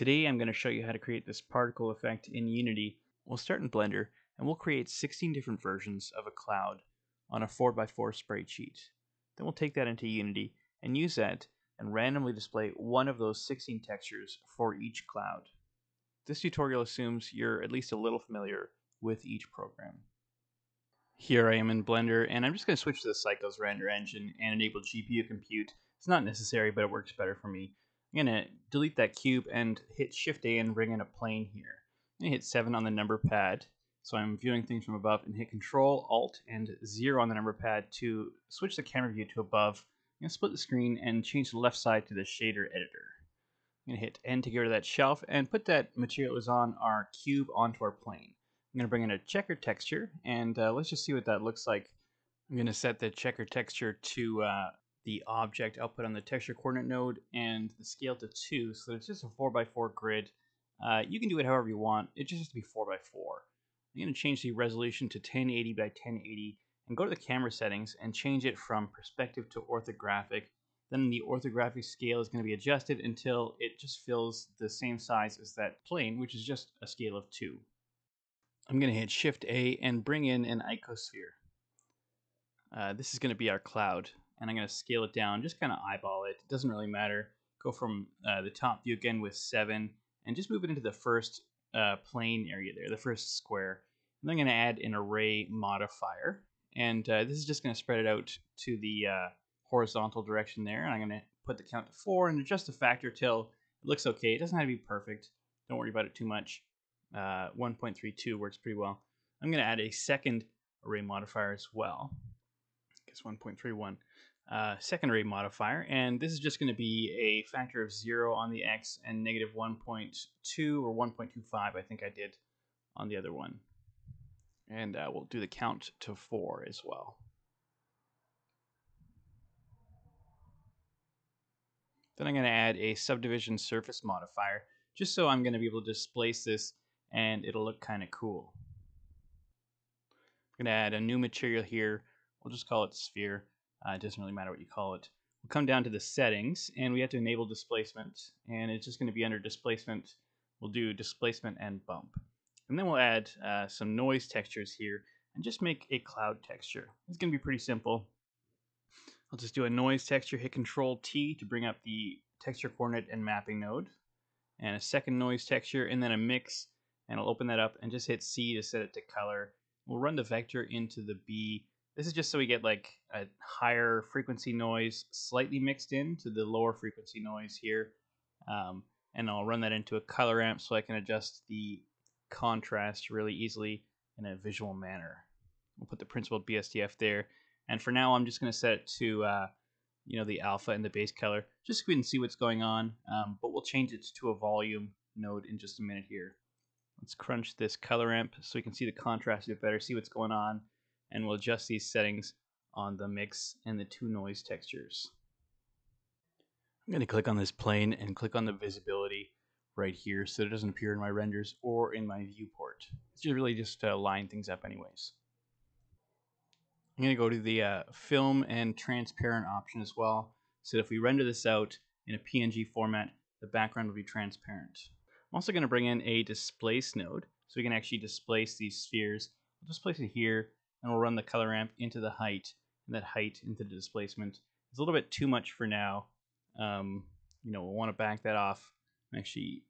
Today I'm going to show you how to create this particle effect in Unity. We'll start in Blender and we'll create 16 different versions of a cloud on a 4x4 sprite sheet. Then we'll take that into Unity and use that and randomly display one of those 16 textures for each cloud. This tutorial assumes you're at least a little familiar with each program. Here I am in Blender and I'm just going to switch to the Cycles render engine and enable GPU compute. It's not necessary but it works better for me. I'm going to delete that cube and hit Shift A and bring in a plane here. I'm going to hit 7 on the number pad. So I'm viewing things from above and hit Control, Alt, and 0 on the number pad to switch the camera view to above. I'm going to split the screen and change the left side to the shader editor. I'm going to hit N to get rid of that shelf and put that material is on our cube onto our plane. I'm going to bring in a checker texture and uh, let's just see what that looks like. I'm going to set the checker texture to uh, the object output on the texture coordinate node and the scale to 2 so it's just a 4x4 grid. Uh, you can do it however you want, it just has to be 4x4. I'm going to change the resolution to 1080 by 1080 and go to the camera settings and change it from perspective to orthographic. Then the orthographic scale is going to be adjusted until it just fills the same size as that plane, which is just a scale of 2. I'm going to hit Shift A and bring in an icosphere. Uh, this is going to be our cloud and I'm going to scale it down, just kind of eyeball it. It doesn't really matter. Go from uh, the top view again with 7 and just move it into the first uh, plane area there, the first square. And I'm going to add an array modifier. And uh, this is just going to spread it out to the uh, horizontal direction there. And I'm going to put the count to 4 and adjust the factor till it looks okay. It doesn't have to be perfect. Don't worry about it too much. Uh, 1.32 works pretty well. I'm going to add a second array modifier as well. I guess 1.31 uh, second array modifier, and this is just going to be a factor of 0 on the x and negative 1.2 or 1.25, I think I did on the other one. And uh, we'll do the count to 4 as well. Then I'm going to add a subdivision surface modifier, just so I'm going to be able to displace this and it'll look kind of cool. I'm going to add a new material here. We'll just call it sphere. Uh, it doesn't really matter what you call it. We'll come down to the settings and we have to enable displacement and it's just going to be under displacement. We'll do displacement and bump. And then we'll add uh, some noise textures here and just make a cloud texture. It's going to be pretty simple. I'll just do a noise texture, hit Control T to bring up the texture coordinate and mapping node, and a second noise texture, and then a mix, and I'll open that up and just hit C to set it to color. We'll run the vector into the B this is just so we get like a higher frequency noise slightly mixed in to the lower frequency noise here. Um, and I'll run that into a color ramp so I can adjust the contrast really easily in a visual manner. We'll put the principled BSDF there. And for now, I'm just going to set it to, uh, you know, the alpha and the base color, just so we can see what's going on. Um, but we'll change it to a volume node in just a minute here. Let's crunch this color ramp so we can see the contrast a bit better, see what's going on and we'll adjust these settings on the mix and the two noise textures. I'm going to click on this plane and click on the visibility right here so it doesn't appear in my renders or in my viewport. It's just really just to line things up anyways. I'm going to go to the uh, film and transparent option as well so if we render this out in a PNG format the background will be transparent. I'm also going to bring in a displace node so we can actually displace these spheres. I'll just place it here and we'll run the color ramp into the height and that height into the displacement. It's a little bit too much for now. Um, you know, we'll want to back that off. Actually,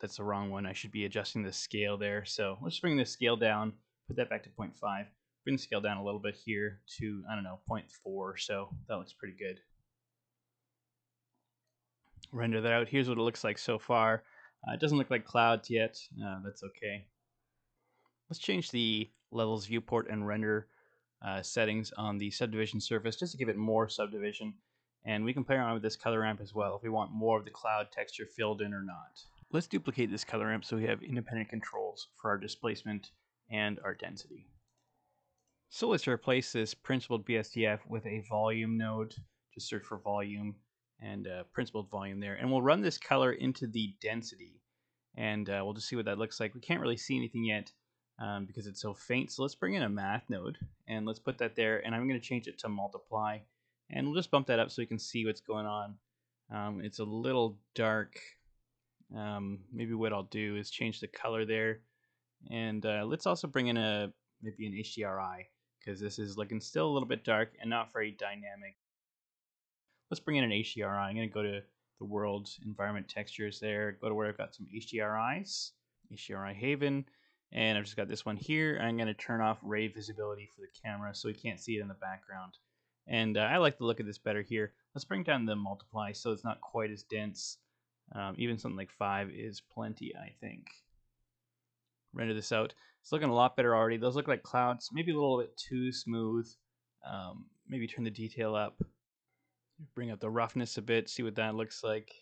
that's the wrong one. I should be adjusting the scale there. So let's bring the scale down, put that back to 0.5. Bring the scale down a little bit here to, I don't know, 0.4 so. That looks pretty good. Render that out. Here's what it looks like so far. Uh, it doesn't look like clouds yet. Uh, that's okay. Let's change the levels viewport and render uh, settings on the subdivision surface just to give it more subdivision. And we can play around with this color ramp as well if we want more of the cloud texture filled in or not. Let's duplicate this color ramp so we have independent controls for our displacement and our density. So let's replace this principled BSDF with a volume node. Just search for volume and uh, principled volume there. And we'll run this color into the density. And uh, we'll just see what that looks like. We can't really see anything yet um, because it's so faint. So let's bring in a math node and let's put that there. And I'm going to change it to multiply. And we'll just bump that up so we can see what's going on. Um, it's a little dark. Um, maybe what I'll do is change the color there. And uh, let's also bring in a maybe an HDRI because this is looking still a little bit dark and not very dynamic. Let's bring in an HDRI. I'm going to go to the world environment textures there, go to where I've got some HDRIs, HDRI Haven, and I've just got this one here. I'm going to turn off ray visibility for the camera so we can't see it in the background. And uh, I like the look of this better here. Let's bring down the multiply so it's not quite as dense. Um, even something like 5 is plenty, I think. Render this out. It's looking a lot better already. Those look like clouds, maybe a little bit too smooth. Um, maybe turn the detail up. Bring up the roughness a bit, see what that looks like.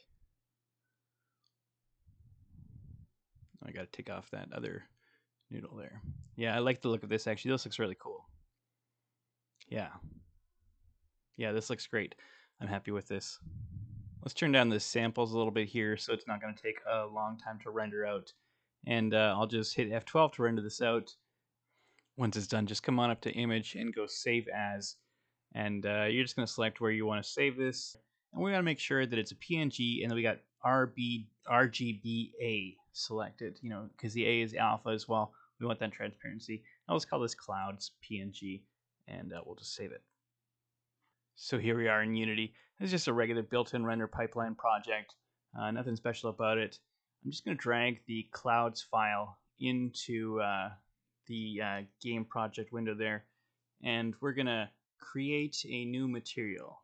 I got to take off that other noodle there. Yeah, I like the look of this actually. This looks really cool. Yeah. Yeah, this looks great. I'm happy with this. Let's turn down the samples a little bit here so it's not going to take a long time to render out. And uh, I'll just hit F12 to render this out. Once it's done, just come on up to image and go save as. And uh, you're just going to select where you want to save this. And we got to make sure that it's a PNG and then we got RB, RGBA selected, you know, because the A is alpha as well. We want that transparency. Now let's call this clouds PNG and uh, we'll just save it. So here we are in Unity. This is just a regular built-in render pipeline project. Uh, nothing special about it. I'm just going to drag the clouds file into uh, the uh, game project window there. And we're going to create a new material.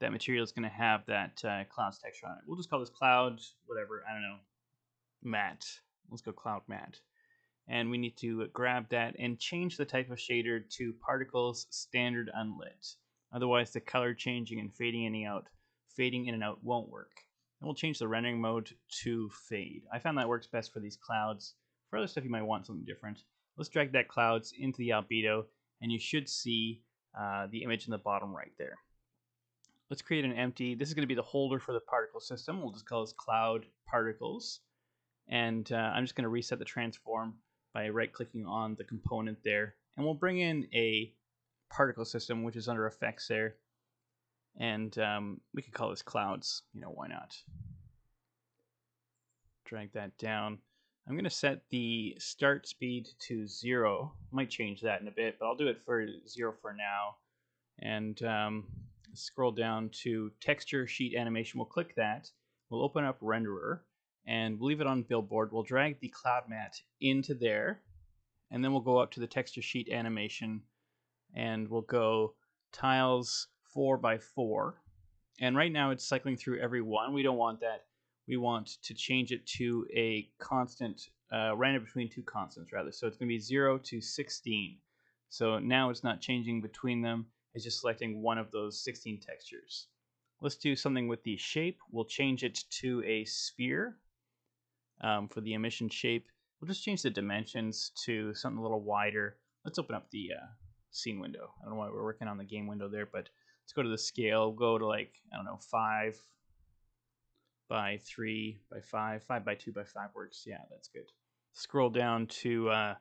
That material is going to have that uh, clouds texture on it. We'll just call this cloud, whatever, I don't know, mat. Let's go cloud mat and we need to grab that and change the type of shader to particles standard unlit. Otherwise the color changing and fading in and out, fading in and out won't work. And we'll change the rendering mode to fade. I found that works best for these clouds. For other stuff you might want something different. Let's drag that clouds into the albedo and you should see uh, the image in the bottom right there. Let's create an empty, this is going to be the holder for the particle system. We'll just call this cloud particles. And uh, I'm just going to reset the transform by right clicking on the component there. And we'll bring in a particle system, which is under effects there. And um, we could call this clouds, you know, why not? Drag that down. I'm going to set the start speed to zero. Might change that in a bit, but I'll do it for zero for now. And um, scroll down to texture sheet animation. We'll click that. We'll open up renderer and we'll leave it on billboard. We'll drag the cloud mat into there, and then we'll go up to the texture sheet animation, and we'll go tiles four by four. And right now it's cycling through every one. We don't want that. We want to change it to a constant, uh, random between two constants rather. So it's going to be 0 to 16. So now it's not changing between them. It's just selecting one of those 16 textures. Let's do something with the shape. We'll change it to a sphere um, for the emission shape. We'll just change the dimensions to something a little wider. Let's open up the uh, scene window. I don't know why we're working on the game window there, but let's go to the scale. Go to like, I don't know, 5 by 3 by 5. 5 by 2 by 5 works. Yeah, that's good. Scroll down to uh,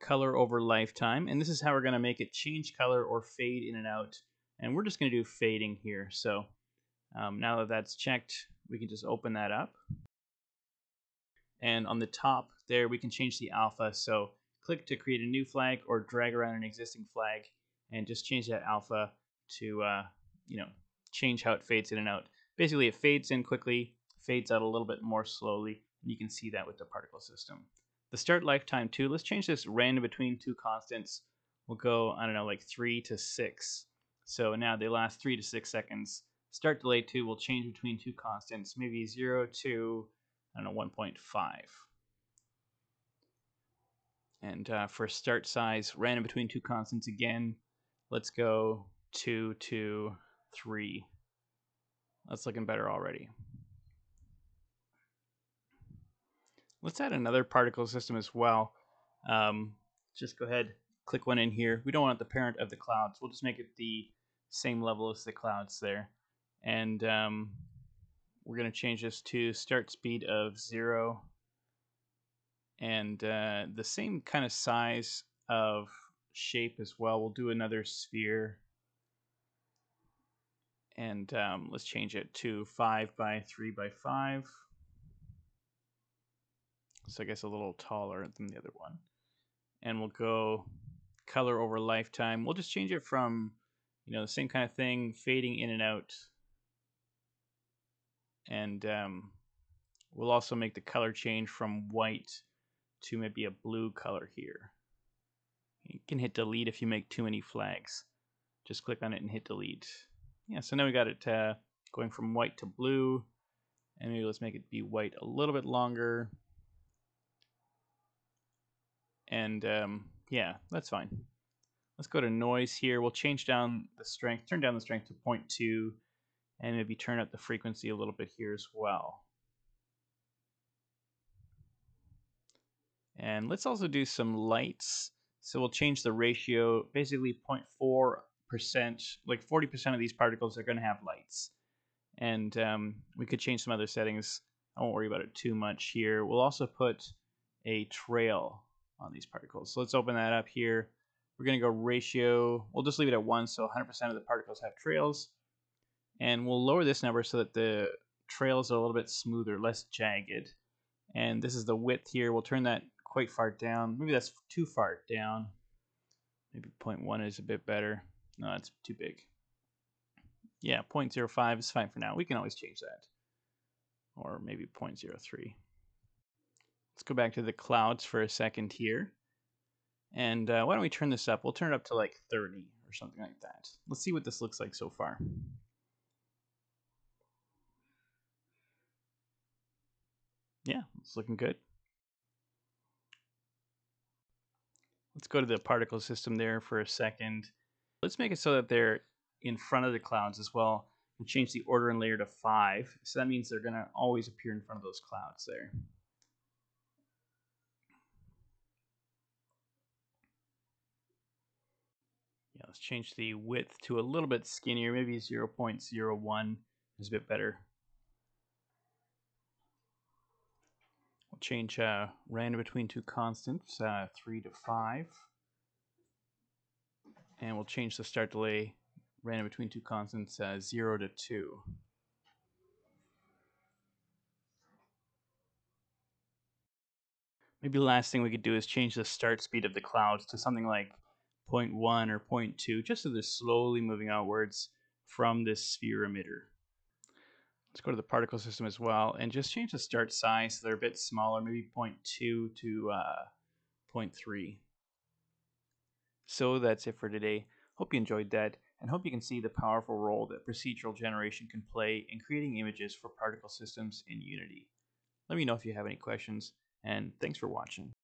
color over lifetime. And this is how we're going to make it change color or fade in and out. And we're just going to do fading here. So um, now that that's checked, we can just open that up. And on the top there, we can change the alpha. So click to create a new flag or drag around an existing flag and just change that alpha to, uh, you know, change how it fades in and out. Basically, it fades in quickly, fades out a little bit more slowly, and you can see that with the particle system. The start lifetime too, let's change this random between two constants. We'll go, I don't know, like three to six. So now they last three to six seconds. Start delay too will change between two constants, maybe zero to I don't know, 1.5. And uh, for start size, random between two constants again, let's go 2 to 3. That's looking better already. Let's add another particle system as well. Um, just go ahead, click one in here. We don't want the parent of the clouds. We'll just make it the same level as the clouds there. And um, we're going to change this to start speed of zero and uh, the same kind of size of shape as well. We'll do another sphere and um, let's change it to 5 by 3 by 5 So I guess a little taller than the other one. And we'll go color over lifetime. We'll just change it from, you know, the same kind of thing, fading in and out. And um, we'll also make the color change from white to maybe a blue color here. You can hit delete if you make too many flags. Just click on it and hit delete. Yeah, so now we got it uh, going from white to blue. And maybe let's make it be white a little bit longer. And um, yeah, that's fine. Let's go to noise here. We'll change down the strength, turn down the strength to 0.2, and maybe turn up the frequency a little bit here as well. And let's also do some lights. So we'll change the ratio, basically 0.4%, like 40% of these particles are going to have lights. And um, we could change some other settings. I won't worry about it too much here. We'll also put a trail on these particles. So let's open that up here. We're going to go ratio. We'll just leave it at 1, so 100% of the particles have trails. And we'll lower this number so that the trails are a little bit smoother, less jagged. And this is the width here. We'll turn that quite far down. Maybe that's too far down. Maybe 0.1 is a bit better. No, that's too big. Yeah, 0.05 is fine for now. We can always change that. Or maybe 0.03. Let's go back to the clouds for a second here. And uh, why don't we turn this up? We'll turn it up to like 30 or something like that. Let's see what this looks like so far. Yeah, it's looking good. Let's go to the particle system there for a second. Let's make it so that they're in front of the clouds as well and change the order and layer to 5. So that means they're going to always appear in front of those clouds there. Yeah, let's change the width to a little bit skinnier, maybe 0 0.01 is a bit better. Change uh, random between two constants, uh, 3 to 5. And we'll change the start delay random between two constants, uh, 0 to 2. Maybe the last thing we could do is change the start speed of the clouds to something like 0.1 or 0.2, just so they're slowly moving outwards from this sphere emitter. Let's go to the particle system as well and just change the start size so they're a bit smaller, maybe 0.2 to uh, 0.3. So that's it for today. Hope you enjoyed that and hope you can see the powerful role that procedural generation can play in creating images for particle systems in Unity. Let me know if you have any questions and thanks for watching.